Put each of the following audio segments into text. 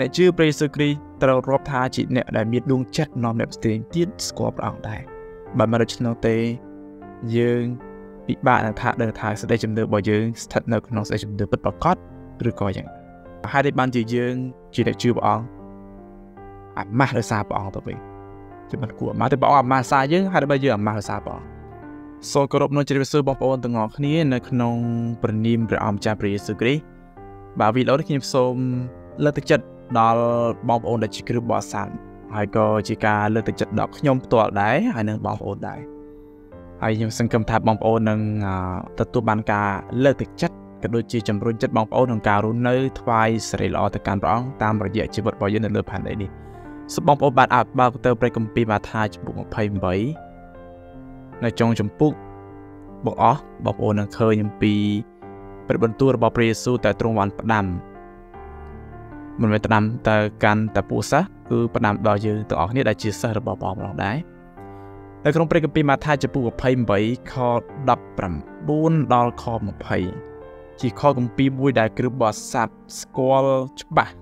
អ្នកជឿព្រះយេស៊ូវគ្រីស្ទត្រូវរាប់ថាជាអ្នកដែលមានដួងចិត្តនាំអ្នកផ្សេងទៀតស្គាល់ព្រះអង្គដែរបើមិនដូច្នោះទេយើងពិបាកនឹងថាដឹងថាសេចក្តីជំនឿរបស់យើងស្ថិតនៅក្នុងសេចក្តីជំនឿពិតប្រាកដឬក៏យ៉ាងហើយដែលបានជាយើងជាអ្នកជឿព្រះអង្គអាម៉ាស់ដោយសារព្រះអង្គទៅវិញជាមិនគួរអាម៉ាស់ទេព្រះអង្គអាម៉ាស់សារយើងហើយដើម្បីយើងអាម៉ាស់ដោយសារព្រះអង្គសូមគោរពនឹងជ្រាបសួរបងប្អូនទាំងអស់គ្នានៅក្នុងព្រះនាមព្រះអង្គម្ចាស់ព្រះយេស៊ូវគ្រីស្ទបាទវីដេអូនេះខ្ញុំសូមលើកទឹកចិត្ត ដល់បងប្អូនដែលជាគ្រូបរិស័ទហើយក៏ជាការលើកទឹកចិត្តដល់ខ្ញុំផ្ទាល់ដែរហើយនិងបងប្អូនដែរហើយខ្ញុំសង្ឃឹមថាបងប្អូននឹងទទួលបានការលើកទឹកចិត្តក៏ដូចជាជំរុញចិត្តបងប្អូនក្នុងការរស់នៅថ្វាយសេរីល្អទៅកាន់ព្រះអង្គតាមរយៈជីវិតរបស់យើងនៅលើផែនដីនេះសូមបងប្អូនបានអត់បើកទៅព្រះគម្ពីរម៉ាថាយចំពុក28នៅចុងចំពុកបងអស់បងប្អូននឹងឃើញអំពីព្រះបន្ទូលរបស់ព្រះយេស៊ូវតែទ្រង់បានផ្ដាំ មិនមែនផ្ដាំទៅកាន់តែពួកសិស្សគឺផ្ដាំដល់យើងទាំងអស់គ្នាដែលជាសិស្សរបស់ព្រះអង្គដែរនៅក្នុងព្រះគម្ពីរម៉ាថាយចំពុក28ខ19ដល់ខ20ជាខគម្ពីរមួយដែលគ្រូបរិស័ទស្គាល់ច្បាស់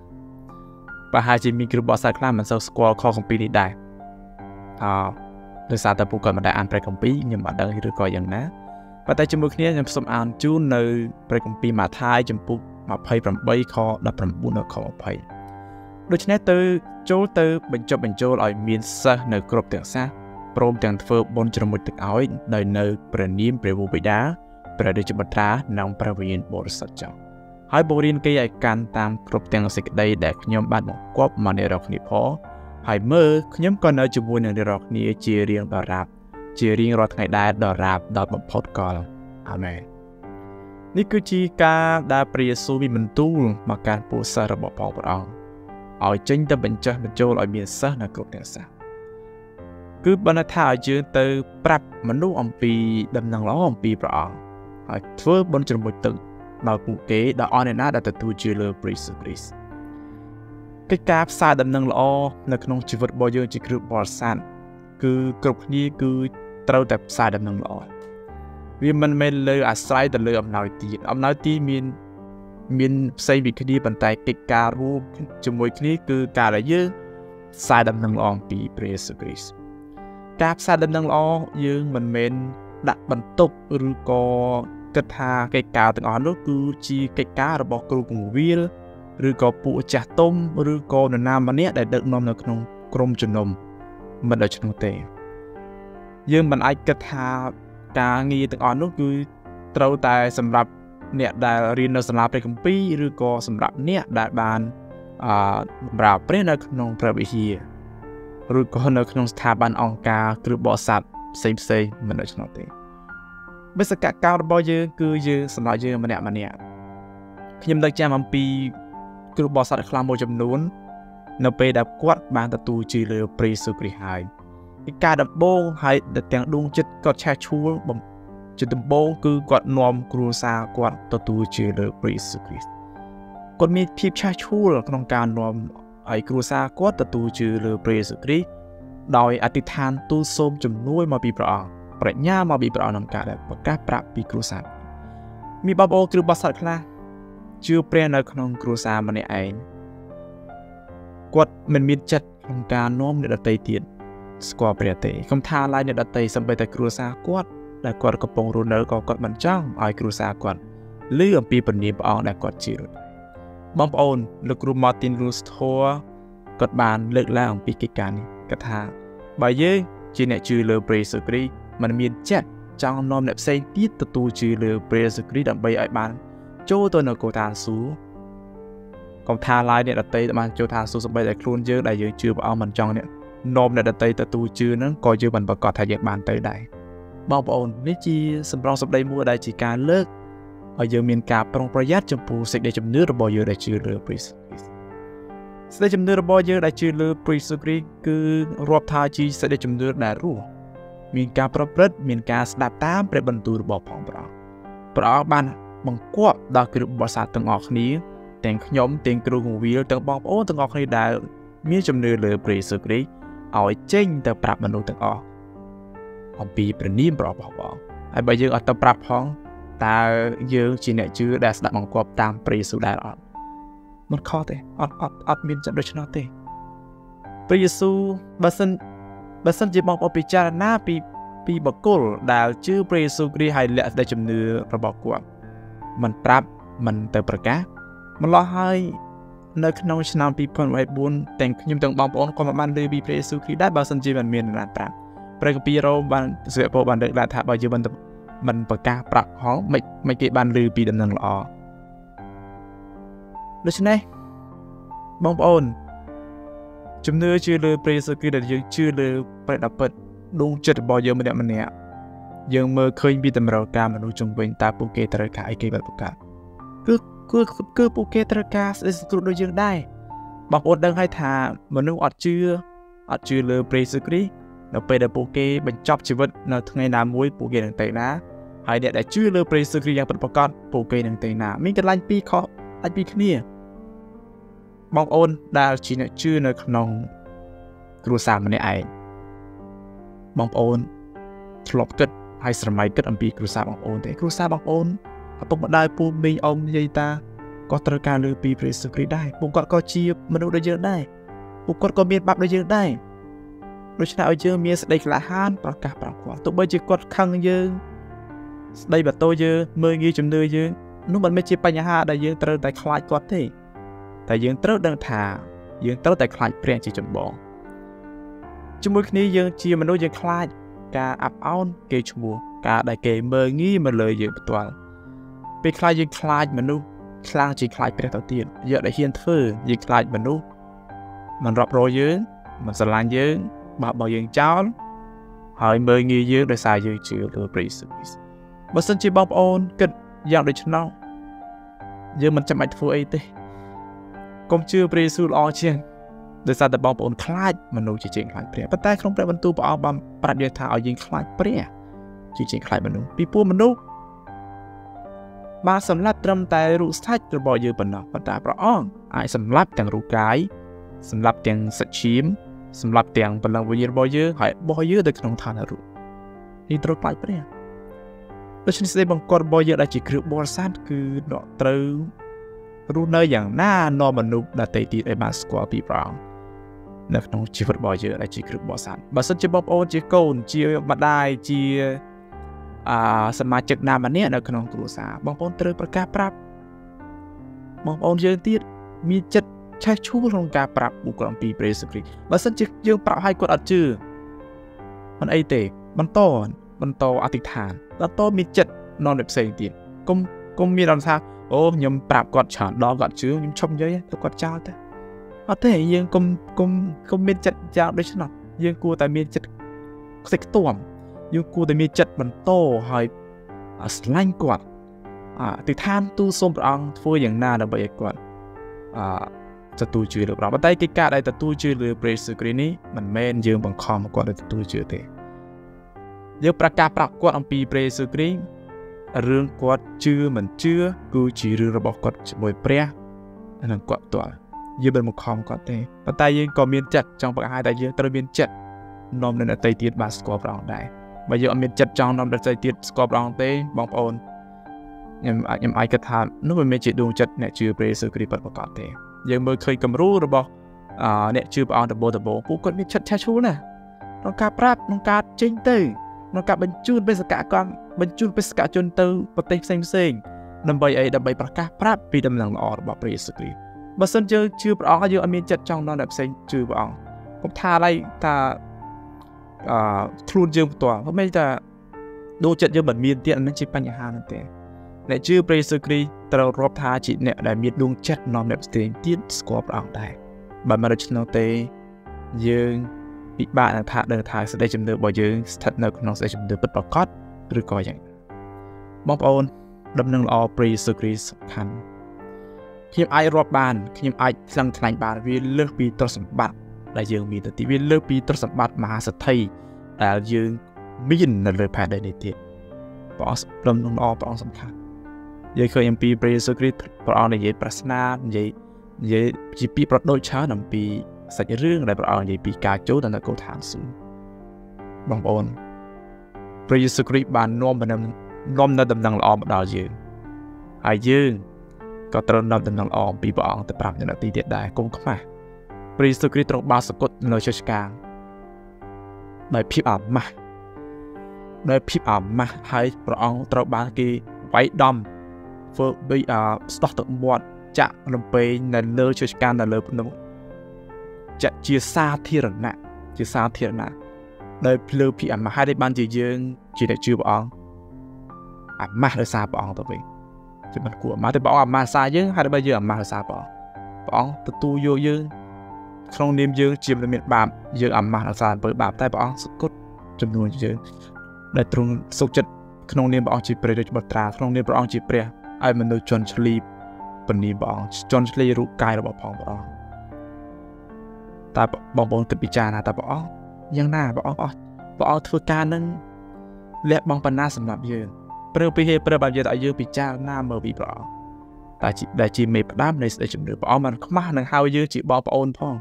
ប្រហែលជាមានគ្រូបរិស័ទខ្លះមិនសូវស្គាល់ខគម្ពីរនេះដែរអដោយសារតែពួកគាត់មិនដែលអានព្រះគម្ពីរខ្ញុំអត់ដឹងឬក៏យ៉ាងណាប៉ុន្តែជាមួយគ្នាខ្ញុំសូមអានជូននៅព្រះគម្ពីរម៉ាថាយចំពុក 28ខ19ដល់ខ20ដូច្នេះទៅចូលទៅបញ្ចុះបញ្ចូលឲ្យមានសិស្សនៅគ្រប់ទាំងសាសព្រមទាំងធ្វើបុណ្យជ្រមុជទឹកឲ្យដោយនៅព្រះនាមព្រះវរបិតាព្រះរាជបុត្រានិងព្រះវិញ្ញាណបរិសុទ្ធចោលហើយបរៀនគេឲ្យកាន់តាមគ្រប់ទាំងសេចក្តីដែលខ្ញុំបានបង្គាប់មកអ្នករាល់គ្នាផងហើយមើលខ្ញុំក៏នៅជាមួយនឹងអ្នករាល់គ្នាជារៀងដរាបជារៀងរាល់ថ្ងៃដែរដរាបដល់បំផុតកលអាមែន នេះគឺជាការដែលព្រះយេស៊ូវមានបន្ទូលមកកាន់ពួកសិស្សរបស់ផងព្រះអង្គឲ្យចេញទៅបញ្ចុះបញ្ចូលឲ្យមានសិស្សនៅគ្រប់ទាំងសាសគឺបានថាឲ្យយើងទៅប្រាប់មនុស្សអំពីដំណឹងល្អអំពីព្រះអង្គហើយធ្វើបុណ្យជ្រមុជទឹកដល់ពួកគេដល់អស់អ្នកណាដែលទទួលជឿលើព្រះយេស៊ូវគ្រីស្ទកិច្ចការផ្សាយដំណឹងល្អនៅក្នុងជីវិតរបស់យើងជាគ្រូបរិស័ទគឺគ្រប់គ្នាគឺត្រូវតែផ្សាយដំណឹងល្អ វាមិនមែនលើអាស្រ័យទៅលើអំណោយទានអំណោយទានមានមានផ្សេងពីគ្នាប៉ុន្តែកិច្ចការរួមជាមួយគ្នាគឺការដែលយើងផ្សាយដំណឹងល្អអំពីព្រះយេស៊ូវគ្រីស្ទការផ្សាយដំណឹងល្អយើងមិនមែនដាក់បន្ទុកឬក៏គិតថាកិច្ចការទាំងអស់នោះគឺជាកិច្ចការរបស់គ្រូពង្វាលឬក៏ពួកចាស់ទុំឬក៏នរណាម្នាក់ដែលដឹកនាំនៅក្នុងក្រុមជំនុំមិនដូច្នោះទេ យើងមិនអាចគិតថា ការងារទាំងអស់នោះគឺត្រូវតែសម្រាប់អ្នកដែលរៀននៅសាលាព្រះគម្ពីរឬក៏សម្រាប់អ្នកដែលបានអឺបម្រើព្រះនៅក្នុងព្រះវិហារឬក៏នៅក្នុងស្ថាប័នអង្គការគ្រឿងបរិស័ទផ្សេងផ្សេងមិនដូច្នោះទេបេសកកម្មរបស់យើងគឺយើងសម្រាប់យើងម្នាក់ម្នាក់ខ្ញុំដឹកចាំអំពីគ្រូបរិស័ទខ្លះមួយចំនួន នៅពេលដែលគាត់បានទទួលជឿលើព្រះយេស៊ូវគ្រីស្ទហើយ ពីការដំបូងហើយទាំងដួងចិត្តគាត់ឆេះឈួលជាដំបូងគឺគាត់នាំគ្រួសារគាត់ទទួលជឿលើព្រះយេស៊ូវគ្រីស្ទគាត់មានភាពឆេះឈួលក្នុងការនាំឲ្យគ្រួសារគាត់ទទួលជឿលើព្រះយេស៊ូវគ្រីស្ទដោយអធិដ្ឋានទូលសូមជំនួយមកពីព្រះអង្គប្រាជ្ញាមកពីព្រះអង្គក្នុងការដែលប្រកាសប្រាប់ពីគ្រួសារមានបងប្អូនគ្រូបរិស័ទខ្លះជឿព្រះនៅក្នុងគ្រួសារម្នាក់ឯងគាត់មិនមានចិត្តក្នុងការនាំអ្នកដទៃទៀត ស្គាល់ព្រះទេកុំថាឡើយអ្នកដទៃសំបីតែគ្រួសារគាត់ដែលគាត់កំពុងរស់នៅក៏គាត់មិនចង់ឲ្យគ្រួសារគាត់ឮអំពីពនាមព្រះអង្គដែលគាត់ជឿបងប្អូនលោកគ្រូ Martin Luther គាត់បានលើកឡើងអំពីកិច្ចការនេះគាត់ថាបើយើងជាអ្នកជឿលើព្រះយេស៊ូវគ្រីស្ទมันមានចិត្តចង់នាំអ្នកផ្សេងទៀតទទួលជឿលើព្រះយេស៊ូវគ្រីស្ទដើម្បីឲ្យបាន ចូលទៅនៅកូតាស៊ូកុំថាឡាយអ្នកដតីបានចូលថាស៊ូសម្បីតែខ្លួនយើងដែលយើងជឿព្រះអង្គមិនចង់អ្នក នាំអ្នកដតីទទួលជឿហ្នឹងក៏យើងមិនប្រកាសថាយើងបានទៅដែរបងប្អូននេះជាសម្រងសម្ដីមួយដែលជាការលើកឲ្យយើងមានការប្រុងប្រយ័ត្នចំពោះសេចក្តីជំនឿរបស់យើងដែលជឿលើព្រះសេចក្តីជំនឿរបស់យើងដែលជឿលើព្រះសូគ្រីគឺរាប់ថាជាសេចក្តីជំនឿដែលរស់មានការប្រព្រឹត្តមានការស្ដាប់តាមព្រះបន្ទូលរបស់ផងព្រះអង្គព្រះអង្គបានបង្គាប់ដល់គ្រូបរិស័ទទាំងអស់គ្នាទាំងខ្ញុំទាំងគ្រូគង្វាលទាំងបងប្អូនទាំងអស់គ្នាដែលមានជំនឿលើព្រះយេស៊ូវគ្រីស្ទ ឲ្យចេញទៅប្រាប់មនុស្សទាំងអស់អំពីព្រះនាមព្រះរបស់ព្រះអង្គហើយបើយើងអត់ទៅប្រាប់ផងតើយើងជាអ្នកជឿដែលស្ដាប់បង្គាប់តាមព្រះយេស៊ូវដែរអត់មិនខុសទេអត់អត់អត់មានចិត្តដូច្នោះទេព្រះយេស៊ូវបើសិនបើសិនជាបងប្អូនពិចារណាពីពីបកគលដែលជឿព្រះយេស៊ូវគ្រីស្ទហើយលាក់សេចក្តីជំនឿរបស់គាត់មិនប្រាប់មិនទៅប្រកាសម្លោះហើយ នៅក្នុងឆ្នាំ2024ទាំងខ្ញុំទាំងបងប្អូនក៏មិនបានឮពីព្រះយេស៊ូវគ្រីស្ទដែរបើសិនជាមិនមានណាប្រាប់ព្រះគម្ពីររ៉ូមបានសិវពោបានលើកឡើងថាបើយើងមិនមិនប្រកាសប្រាប់ហងមិនមិនគេបានឮពីដំណឹងល្អដូច្នេះបងប្អូនជំនឿជឿលើព្រះយេស៊ូវគ្រីស្ទដែលយើងជឿលើព្រះដ៏ពិតដួងចិត្តរបស់យើងម្នាក់ម្នាក់យើងមើលឃើញពីតម្រូវការមនុស្សជំនាញតើពួកគេត្រូវការអីគេបាត់ប្រកាសគឺ គឺគឺពួកគេត្រូវការស្ដីសង្គ្រោះដូចយើងដែរបងប្អូនដឹងហើយថាមនុស្សអត់ជឿអត់ជឿលើព្រះយេស៊ូវគ្រីស្ទនៅពេលដែលពួកគេបញ្ចប់ជីវិតនៅថ្ងៃណាមួយពួកគេនឹងទៅណាហើយអ្នកដែលជឿលើព្រះយេស៊ូវគ្រីស្ទយ៉ាងពិតប្រាកដពួកគេនឹងទៅណាមានកន្លែងពីរខុសអាចពីគ្នាបងប្អូនដែលជាអ្នកជឿនៅក្នុង គ្រួសារម្នាក់ឯងបងប្អូនធ្លាប់គិតហើយស្រមៃគិតអំពីគ្រួសារបងប្អូនទេគ្រួសារបងប្អូន ឪពុកម្ដាយពូមីងអ៊ំយាយតាក៏ត្រូវការលើពីព្រះយេស៊ូវគ្រីស្ទដែរពួកគាត់ក៏ជាមនុស្សដូចយើងដែរពួកគាត់ក៏មានបាបដូចយើងដែរដូច្នេះឲ្យយើងមានស្ដីក្លាហានប្រកាសប្រាប់គាត់ទោះបីជាគាត់ខឹងយើងស្ដីបន្ទោយើងមើលងាយជំនឿយើងនោះមិនមែនជាបញ្ហាដែលយើងត្រូវតែខ្លាចគាត់ទេតែយើងត្រូវដឹងថាយើងត្រូវតែខ្លាចព្រះជាចម្បងជាមួយគ្នាយើងជាមនុស្សយើងខ្លាចការអាប់អោនគេឈ្មោះការដែលគេមើងងាយមកលើយើងផ្ទាល់ ពេលខ្លះយើងខ្លាចមនុស្សខ្លាំងជាងខ្លាចព្រះទៅទៀតយើងដែលហ៊ានធ្វើយើងខ្លាចមនុស្សមិនរាប់រយយើងមិនស្រឡាញ់យើងបោះបោយើងចោលហើយមើងងាយយើងដោយសារយើងជឿលើព្រះយេស៊ូវគ្រីស្ទបើសិនជាបងប្អូនគិតយ៉ាងដូច្នោះយើងមិនចាំបាច់ធ្វើអីទេកុំជឿព្រះយេស៊ូវល្អជាងដោយសារតែបងប្អូនខ្លាចមនុស្សជាជាងខ្លាចព្រះប៉ុន្តែក្នុងព្រះបន្ទូលព្រះអង្គបានប្រាប់យើងថាឲ្យយើងខ្លាចព្រះជាជាងខ្លាចមនុស្សពីព្រោះមនុស្ស បានសម្លាប់ត្រឹមតែរូបសាច់របស់យើងប៉ុណ្ណោះប៉ុន្តែព្រះអង្គអាចសម្លាប់ទាំងរូបកាយសម្លាប់ទាំងសាច់ឈាមសម្លាប់ទាំងកម្លាំងវិញ្ញាណរបស់យើងហើយបោះយើងទៅក្នុងឋាននរកនេះត្រូវខ្លាចព្រះដូច្នេះស្ដីបង្គាប់របស់យើងដែលជាគ្រឿងបរិស័ទគឺដកត្រូវរស់នៅយ៉ាងណានាំមនុស្សដទៃទៀតឲ្យបានស្គាល់ពីព្រះអង្គនៅក្នុងជីវិតរបស់យើងដែលជាគ្រឿងបរិស័ទបើសិនជាបងប្អូនជាកូនជាម្ដាយជា អាសមាជិកណាម្នាក់នៅក្នុងគ្រួសារបងប្អូនត្រូវប្រកាសប្រាប់បងប្អូនយើងទៀតមានចិត្តឆេះឈួលក្នុងការប្រាប់បុគ្គលអំពីព្រះយេស៊ូវគ្រីស្ទបើសិនជាយើងប្រាប់ឲ្យគាត់អត់ជឿមិនអីទេបន្តបន្តអធិដ្ឋានបន្តមានចិត្តនន់ផ្សេងទៀតកុំកុំមានអរថាអូខ្ញុំប្រាប់គាត់ច្រើនដល់គាត់ជឿខ្ញុំឈប់និយាយទៅគាត់ចោលទៅអត់ទេយើងកុំកុំកុំមានចិត្តចោលដូច្នោះយើងគួរតែមានចិត្តខ្ទេចខ្ទាំ យើងគួរតែមានចិត្តបន្តហើយស្រឡាញ់គាត់អតិថានទូសូមព្រះអង្គធ្វើយ៉ាងណាដើម្បីឲ្យគាត់អទទួលជឿលើព្រះប៉ុន្តែកិច្ចការដែលទទួលជឿលើព្រះយេស៊ូវគ្រីស្ទនេះមិនមែនយើងបង្ខំគាត់ឲ្យទទួលជឿទេយើងប្រកាសប្រាប់គាត់អំពីព្រះយេស៊ូវគ្រីស្ទរឿងគាត់ជឿមិនជឿគឺជារឿងរបស់គាត់ជាមួយព្រះនិងគាត់ផ្ទាល់យើងមិនបង្ខំគាត់ទេប៉ុន្តែយើងក៏មានចិត្តចង់បង្ហាញថាយើងត្រូវមានចិត្តនាំនៅដទៃទៀតបានស្គាល់ព្រះអង្គដែរ បើយើងអត់មានចិត្តចង់នាំដទៃទៀតស្គាល់ព្រះអង្គទេបងប្អូនខ្ញុំអាចខ្ញុំអាចគិតថានោះមិនមែនជាដួងចិត្តអ្នកជឿព្រះយេស៊ូវគ្រីស្ទពិតប្រាកដទេយើងមើលឃើញគំរូរបស់អ្នកជឿព្រះអង្គដំបូងដំបូងពួកគាត់មានចិត្តឆេះឈួលណាស់ក្នុងការប្រាប់ក្នុងការចេញទៅក្នុងការបញ្ជូនបេសកកម្មបញ្ជូនបេសកជនទៅប្រទេសផ្សេងផ្សេងដើម្បីអីដើម្បីប្រកាសប្រាប់ពីដំណឹងល្អរបស់ព្រះយេស៊ូវគ្រីស្ទបើសិនយើងជឿព្រះអង្គហើយយើងអត់មានចិត្តចង់ដល់អ្នកផ្សេងជឿព្រះអង្គកុំថាឡើយថា អឺខ្លួនយើងផ្ទាល់មិនមែនថាដូចចិត្តយើងមិនមានទៀតអានឹងជាបញ្ហានោះទេអ្នកជឿព្រះយេស៊ូវគ្រីស្ទត្រូវរាប់ថាជាអ្នកដែលមានដួងចិត្តនាំអ្នកផ្សេងទៀតស្គាល់ព្រះអង្គដែរបើមិនដូច្នោះទេយើងពិបាកនឹងថាដឹងថាសេចក្តីជំនឿរបស់យើងស្ថិតនៅក្នុងសេចក្តីជំនឿពិតប្រាកដឬក៏យ៉ាងបងប្អូនដំណឹងល្អព្រះយេស៊ូវគ្រីស្ទសំខាន់ខ្ញុំអាចរាប់បានខ្ញុំអាចថ្លឹងថ្លែងបានវាលើសពីទ្រព្យសម្បត្តិ ដែលយើងមានទៅទីវាលើសពីទ្រព្យសម្បត្តិមហាសទ្ធិដែលយើងមាននៅលើផែនដីនេះទៀតព្រះអង្គដំណឹងល្អព្រះអង្គសំខាន់យើងឃើញអំពីព្រះយេស៊ូវគ្រីស្ទព្រះអង្គនិយាយប្រស្នានិយាយនិយាយជាពីប្រដូចច្រើនអំពីសាច់រឿងដែលព្រះអង្គនិយាយពីការចូលទៅនៅកូឋានសួគ៌បងប្អូនព្រះយេស៊ូវគ្រីស្ទបាននាំដំណឹងនាំនៅដំណឹងល្អមកដល់យើងហើយយើងក៏ត្រូវនាំដំណឹងល្អអំពីព្រះអង្គទៅប្រាប់អ្នកដទៃទៀតដែរកុំខ្មាស់ ព្រះយេស៊ូវគ្រីស្ទទ្រង់បានសគត់នៅជើឆ្កាងដោយភាពអាម៉ាស់ដោយភាពអាម៉ាស់ហើយព្រះអង្គត្រូវបានគេវាយដំធ្វើបីអាស្ដោះទឹកមាត់ចាក់លំពេងនៅលើជើឆ្កាងនៅលើភ្នំចាក់ជាសាធារណៈជាសាធារណៈដោយភ្លើភាពអាម៉ាស់ហើយបានជាយើងជាអ្នកជឿព្រះអង្គអាម៉ាស់ដោយសារព្រះអង្គទៅវិញជាមិនគួរអាម៉ាស់តែព្រះអង្គអាម៉ាស់សារយើងហើយដើម្បីយើងអាម៉ាស់ដោយសារព្រះអង្គព្រះអង្គទទួលយកយើង ក្នុងនាមយើងជាមនុស្សមានបាបយើងអាម៉ាស់ដោយសារអំពើបាបតែព្រះអង្គសគត់ចំនួនយើងដែលទ្រង់សុខចិត្តក្នុងនាមព្រះអង្គជាព្រះរាជបុត្រាក្នុងនាមព្រះអង្គជាព្រះឲ្យមនុស្សជន់ឈ្លីពនីព្រះអង្គជន់ឈ្លីរូបកាយរបស់ផងព្រះអង្គតែបងប្អូនគិតពិចារណាតើព្រះអង្គយ៉ាងណាព្រះអង្គអស់ព្រះអង្គធ្វើការនឹងលះបង់បណ្ណាសម្រាប់យើងព្រះពិហេព្រះបាននិយាយឲ្យយើងពិចារណាមើលពីព្រះអង្គតែដែលជាមេផ្ដាំនៃសេចក្តីជំនឿព្រះអង្គបានខ្មាស់នឹងហៅយើងជាបងប្អូនផង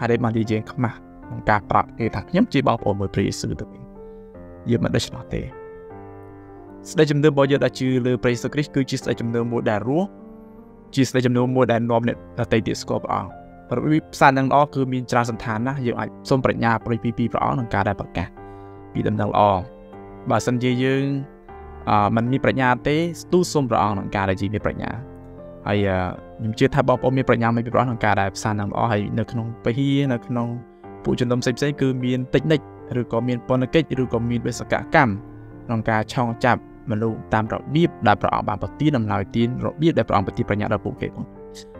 ហើយដែលបាននិយាយយើងខ្មាស់ក្នុងការប្រាប់គេថាខ្ញុំជាបងប្អូនមួយព្រះយេស៊ូវទៅវិញយើងមិនដូច្នោះទេស្ដីជំនឿរបស់យើងដែលជឿលើព្រះយេស៊ូវគ្រីស្ទគឺជាស្ដីជំនឿមួយដែលរស់ជាស្ដីជំនឿមួយដែលនាំអ្នកដទៃទៀតស្គាល់ព្រះអង្គរបៀបផ្សារនឹងល្អគឺមានច្រើនសន្តានណាស់យើងអាចសូមប្រាជ្ញាប្រិយពីពីព្រះអង្គក្នុងការដែលប្រកាសពីដំណឹងល្អបើសិនជាយើងអឺมันមានប្រាជ្ញាទេស្ទូសូមព្រះអង្គក្នុងការដែលជាមានប្រាជ្ញា ហើយខ្ញុំជឿថាបងប្អូនមានប្រាជ្ញាមួយពីព្រះអង្គក្នុងការដែលផ្សារនឹងល្អហើយនៅក្នុងពហិនៅក្នុងពួកជំនុំផ្សេងផ្សេងគឺមានតិចនិចឬក៏មានពន្ធកិច្ចឬក៏មានបេសកកម្មក្នុងការឆောင်းចាប់មនុស្សតាមរបៀបដែលព្រះអង្គបានប្រទានដំណើរទានរបៀបដែលព្រះអង្គប្រទានប្រាជ្ញាដល់ពួកគេ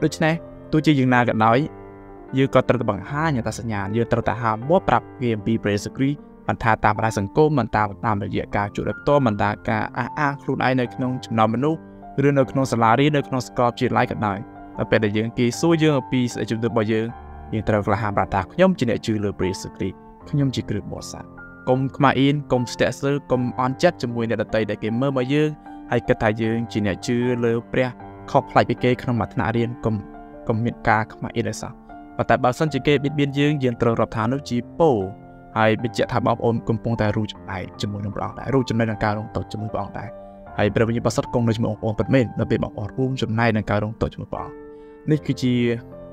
ដូច្នេះទោះជាយ៉ាងណាក៏ដោយយើងក៏ត្រូវតែបង្ហាញអត្តសញ្ញាណយើងត្រូវតែហាមកប្រាប់គេអំពីព្រះយេស៊ូវគ្រីស្ទមិនថាតាមបណ្ដាញសង្គមមិនតាមតាមរយៈការជួបដោយផ្ទាល់មិនថាការអះអាងខ្លួនឯងនៅក្នុងចំណោមមនុស្ស ឬនៅក្នុងសាលារៀននៅក្នុងសាកលវិទ្យាល័យក៏ដោយតែពេលដែលយើងគេសួរយើងអំពីសេចក្តីជំនឿរបស់យើងយើងត្រូវក្លាហានប្រាប់ថាខ្ញុំជាអ្នកជឿលើព្រះយេស៊ូវគ្រីស្ទខ្ញុំជាគ្រឹះបរិស័ទកុំខ្មាស់អៀនកុំស្ទាក់ស្ទើរកុំអន់ចិត្តជាមួយអ្នកដទៃដែលគេមើលមកយើងហើយគិតថាយើងជាអ្នកជឿលើព្រះខុសប្លែកពីគេក្នុងមួយថ្នាក់រៀនកុំកុំមានការខ្មាស់អៀនអីសោះប៉ុន្តែបើសិនជាគេបៀតបៀនយើងយើងត្រូវរាប់ថានោះជាពោហើយបញ្ជាក់ថាបងប្អូនកំពុងតែរួមចំណែកជាមួយនឹងព្រះអង្គដែររួមចំណែកក្នុងការរងទុក្ខជាមួយព្រះអង្គដែរ ហើយព្រះវិញ្ញាណបរិសុទ្ធគង់នៅជាមួយបងប្អូនពិតមែនដល់ពេលបងប្អូនរួមចំណែកក្នុងការរងទុក្ខជាមួយព្រះអង្គនេះគឺជា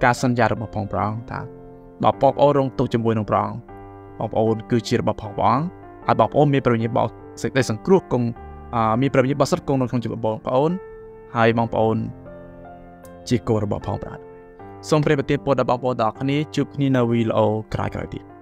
ការសន្យារបស់ផងព្រះអង្គថាបើបងប្អូនរងទុក្ខជាមួយនឹងព្រះអង្គបងប្អូនគឺជារបស់ផងព្រះអង្គហើយបងប្អូនមានព្រះវិញ្ញាណបរិសុទ្ធសេចក្តីសង្គ្រោះគង់មានព្រះវិញ្ញាណបរិសុទ្ធគង់នៅក្នុងជីវិតបងប្អូនហើយបងប្អូនជាកូនរបស់ផងព្រះអង្គសូមព្រះប្រទានពរដល់បងប្អូនទាំងអស់គ្នាជួបគ្នានៅវីដេអូក្រោយៗទៀត